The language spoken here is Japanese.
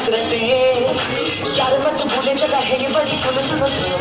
हसरतें यार मत भूले जगह है ये बड़ी पुलिस सुनो सुनो